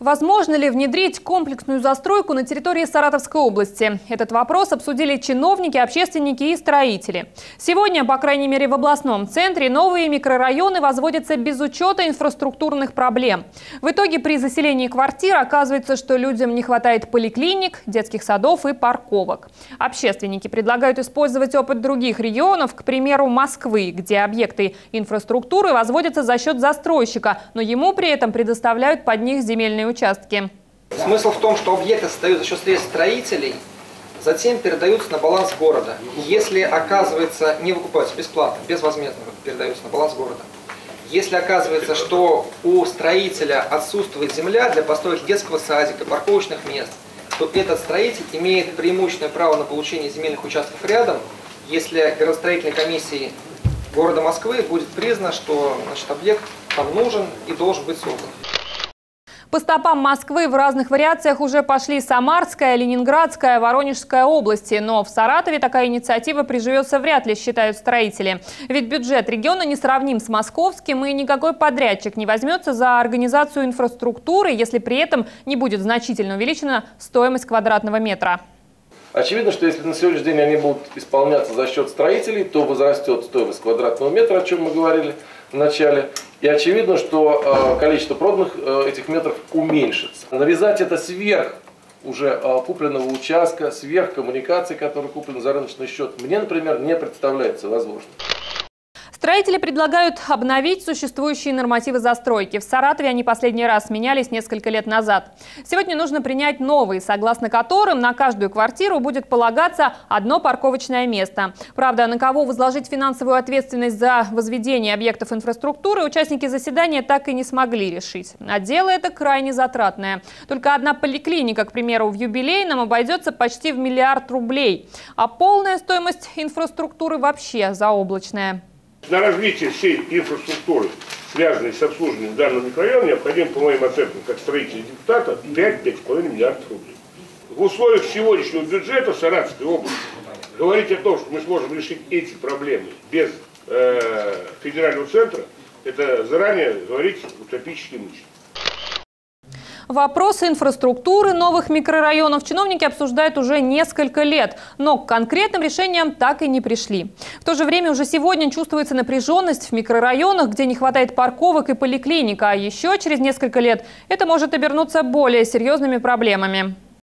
Возможно ли внедрить комплексную застройку на территории Саратовской области? Этот вопрос обсудили чиновники, общественники и строители. Сегодня, по крайней мере в областном центре, новые микрорайоны возводятся без учета инфраструктурных проблем. В итоге при заселении квартир оказывается, что людям не хватает поликлиник, детских садов и парковок. Общественники предлагают использовать опыт других регионов, к примеру, Москвы, где объекты инфраструктуры возводятся за счет застройщика, но ему при этом предоставляют под них земельные участки. Смысл в том, что объекты создаются за счет средств строителей, затем передаются на баланс города. Если оказывается, не выкупаются бесплатно, безвозмездно передаются на баланс города. Если оказывается, что у строителя отсутствует земля для постройки детского садика, парковочных мест, то этот строитель имеет преимущественное право на получение земельных участков рядом, если градостроительной комиссии города Москвы будет признано, что значит, объект там нужен и должен быть создан. По стопам Москвы в разных вариациях уже пошли Самарская, Ленинградская, Воронежская области. Но в Саратове такая инициатива приживется вряд ли, считают строители. Ведь бюджет региона не сравним с московским, и никакой подрядчик не возьмется за организацию инфраструктуры, если при этом не будет значительно увеличена стоимость квадратного метра. Очевидно, что если на сегодняшний день они будут исполняться за счет строителей, то возрастет стоимость квадратного метра, о чем мы говорили в начале. И очевидно, что э, количество проданных э, этих метров уменьшится. Навязать это сверх уже э, купленного участка, сверх коммуникации, которые куплены за рыночный счет, мне, например, не представляется возможным. Строители предлагают обновить существующие нормативы застройки. В Саратове они последний раз менялись несколько лет назад. Сегодня нужно принять новые, согласно которым на каждую квартиру будет полагаться одно парковочное место. Правда, на кого возложить финансовую ответственность за возведение объектов инфраструктуры участники заседания так и не смогли решить. А дело это крайне затратное. Только одна поликлиника, к примеру, в юбилейном обойдется почти в миллиард рублей. А полная стоимость инфраструктуры вообще заоблачная. На развитие всей инфраструктуры, связанной с обслуживанием данного микрорайона, необходимо, по моим оценкам, как строителей депутата, 5-5,5 миллиардов рублей. В условиях сегодняшнего бюджета Саратовской области говорить о том, что мы сможем решить эти проблемы без э, федерального центра, это заранее говорить утопические мысли. Вопросы инфраструктуры новых микрорайонов чиновники обсуждают уже несколько лет, но к конкретным решениям так и не пришли. В то же время уже сегодня чувствуется напряженность в микрорайонах, где не хватает парковок и поликлиник, а еще через несколько лет это может обернуться более серьезными проблемами.